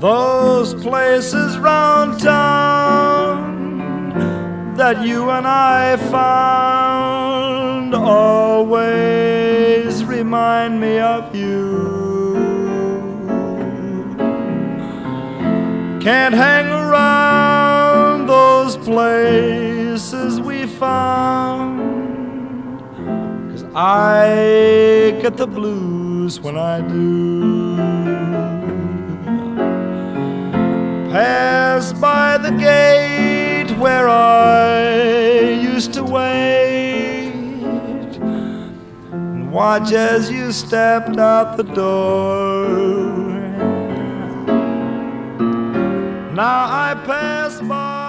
Those places round town that you and I found always remind me of you. Can't hang around those places we found. Cause I get the blues when I do. Pass by the gate where I used to wait and watch as you stepped out the door. Now I pass by.